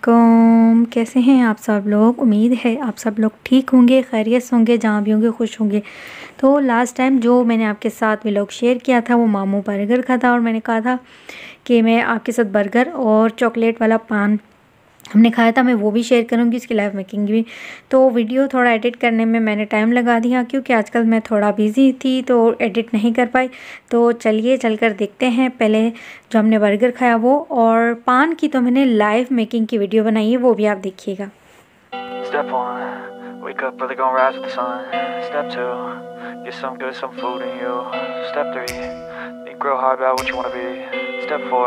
Assalamualaikum. कैसे हैं आप सब लोग? उम्मीद है आप सब लोग ठीक होंगे, खैरियत होंगे, जहाँ भी होंगे, खुश होंगे। तो लास्ट टाइम जो मैंने आपके साथ व्लॉग शेयर किया था वो मामू बर्गर का था और मैंने कहा था कि मैं आपके साथ बर्गर और चॉकलेट वाला पान हमने खाया था मैं वो भी शेयर करूँगी उसकी लाइव मेकिंग भी। तो वीडियो थोड़ा एडिट करने में मैंने टाइम लगा दिया क्योंकि आजकल मैं थोड़ा बिज़ी थी तो एडिट नहीं कर पाई। तो चलिए चलकर देखते हैं पहले जो हमने बर्गर खाया वो और पान की तो मैंने लाइव मेकिंग की वीडियो बनाई है वो भी आप देखिएगा। Hard about what you wanna be. Step four,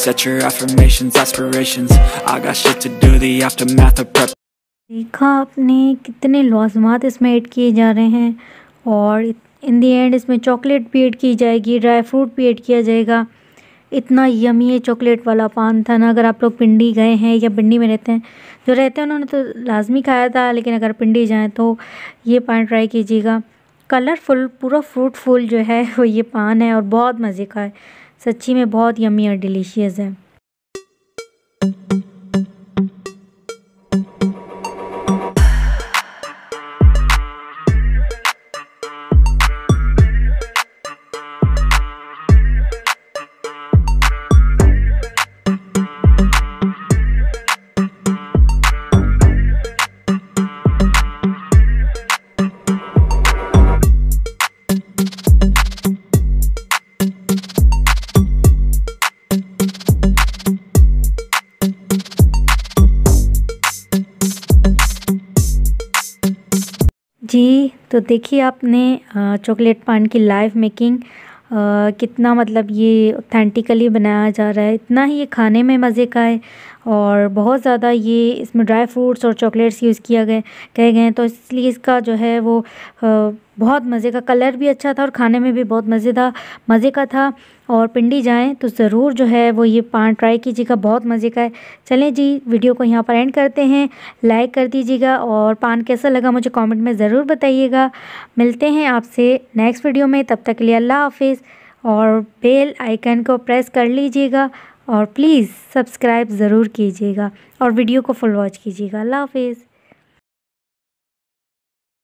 Set your affirmations, aspirations. I got shit to do, the aftermath of prep. देखा आपने कितने लाजमात इसमें ऐड किए जा रहे हैं और इन दी एंड इसमें चॉकलेट भी ऐड की जाएगी ड्राई फ्रूट भी ऐड किया जाएगा। इतना यमी है चॉकलेट वाला पान था ना अगर आप लोग पिंडी गए हैं या पिंडी में रहते हैं जो रहते हैं उन्होंने तो लाजमी खाया था लेकिन अगर पिंडी जाएँ तो ये पान ट्राई कीजिएगा। कलरफुल पूरा फ्रूटफुल जो है वो ये पान है और बहुत मज़े का है। सच्ची में बहुत यमी और डिलीशियस है। जी तो देखिए आपने चॉकलेट पान की लाइव मेकिंग कितना मतलब ये ऑथेंटिकली बनाया जा रहा है। इतना ही ये खाने में मज़े का है और बहुत ज़्यादा ये इसमें ड्राई फ्रूट्स और चॉकलेट्स यूज़ किया गए, कहे गए हैं। तो इसलिए इसका जो है वो बहुत मज़े का कलर भी अच्छा था और खाने में भी बहुत मज़ेदार मज़े का था। और पिंडी जाएँ तो ज़रूर जो है वो ये पान ट्राई कीजिएगा, बहुत मज़े का है। चलें जी, वीडियो को यहाँ पर एंड करते हैं। लाइक कर दीजिएगा और पान कैसा लगा मुझे कमेंट में ज़रूर बताइएगा। मिलते हैं आपसे नेक्स्ट वीडियो में, तब तक के लिए अल्लाह हाफिज़। और बेल आइकन को प्रेस कर लीजिएगा और प्लीज़ सब्सक्राइब ज़रूर कीजिएगा और वीडियो को फुल वॉच कीजिएगा। अल्लाह हाफिज़।